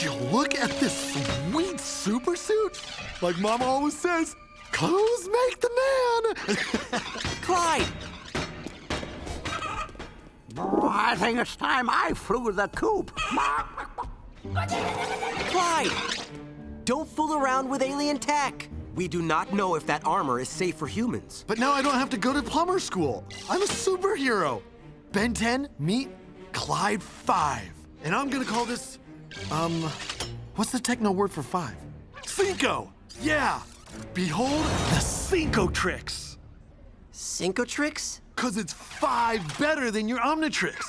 Would you look at this sweet super suit? Like Mama always says, clothes make the man. Clyde! I think it's time I flew the coop. Clyde! Don't fool around with alien tech. We do not know if that armor is safe for humans. but now I don't have to go to plumber school. I'm a superhero. Ben 10, meet Clyde 5. And I'm gonna call this, um, what's the techno word for five? Cinco! Yeah! Behold the Cinco tricks! Cinco tricks? Cause it's five better than your Omnitrix.